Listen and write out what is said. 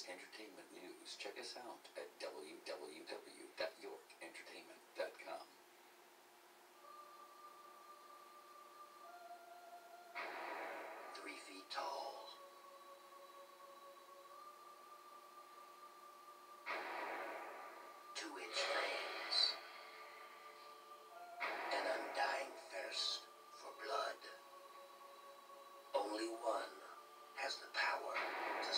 is entertainment news, check us out at www.yorkentertainment.com. Three feet tall. Two inch fangs. An undying thirst for blood. Only one has the power to